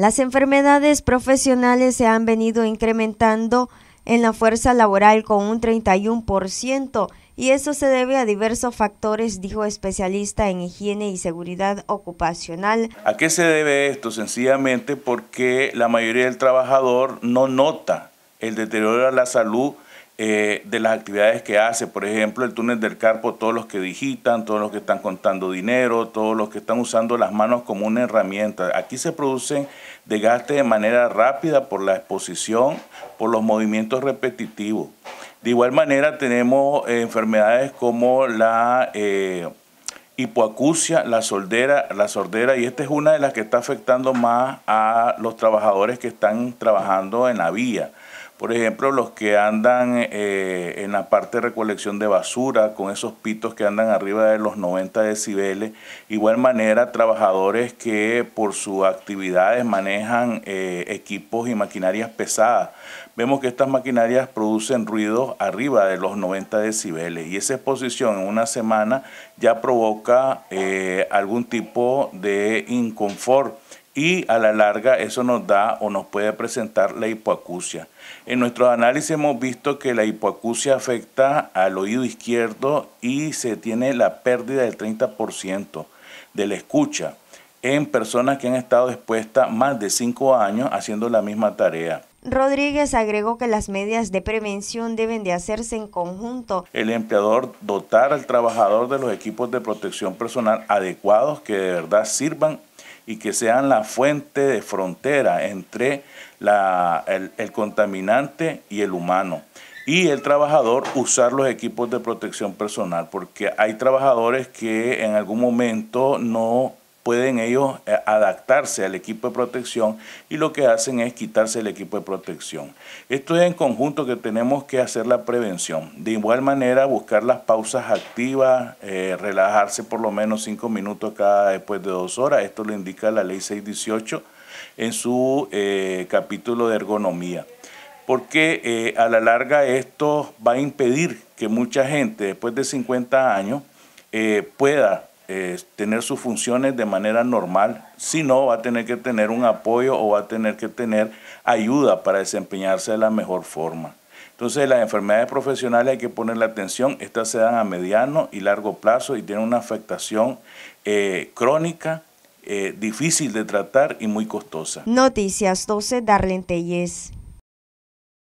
Las enfermedades profesionales se han venido incrementando en la fuerza laboral con un 31% y eso se debe a diversos factores, dijo especialista en higiene y seguridad ocupacional. ¿A qué se debe esto? Sencillamente porque la mayoría del trabajador no nota el deterioro de la salud eh, de las actividades que hace. Por ejemplo, el túnel del carpo, todos los que digitan, todos los que están contando dinero, todos los que están usando las manos como una herramienta. Aquí se producen desgastes de manera rápida por la exposición, por los movimientos repetitivos. De igual manera tenemos eh, enfermedades como la eh, hipoacusia, la sordera, la sordera, y esta es una de las que está afectando más a los trabajadores que están trabajando en la vía. Por ejemplo, los que andan eh, en la parte de recolección de basura, con esos pitos que andan arriba de los 90 decibeles. Igual manera, trabajadores que por sus actividades manejan eh, equipos y maquinarias pesadas. Vemos que estas maquinarias producen ruido arriba de los 90 decibeles y esa exposición en una semana ya provoca eh, algún tipo de inconfort y a la larga eso nos da o nos puede presentar la hipoacusia. En nuestros análisis hemos visto que la hipoacusia afecta al oído izquierdo y se tiene la pérdida del 30% de la escucha en personas que han estado expuestas más de 5 años haciendo la misma tarea. Rodríguez agregó que las medidas de prevención deben de hacerse en conjunto. El empleador dotar al trabajador de los equipos de protección personal adecuados que de verdad sirvan y que sean la fuente de frontera entre el, contaminante y el humano. Y el trabajador usar los equipos de protección personal, porque hay trabajadores que en algún momento no pueden ellos eh, adaptarse al equipo de protección y lo que hacen es quitarse el equipo de protección. Esto es en conjunto que tenemos que hacer la prevención. De igual manera, buscar las pausas activas, eh, relajarse por lo menos cinco minutos cada después de dos horas. Esto lo indica la ley 618 en su eh, capítulo de ergonomía. Porque a la larga esto va a impedir que mucha gente después de 50 años pueda tener sus funciones de manera normal, si no va a tener que tener un apoyo o va a tener que tener ayuda para desempeñarse de la mejor forma. Entonces las enfermedades profesionales hay que ponerle atención, estas se dan a mediano y largo plazo y tienen una afectación eh, crónica, eh, difícil de tratar y muy costosa. Noticias 12, Darlene Telles.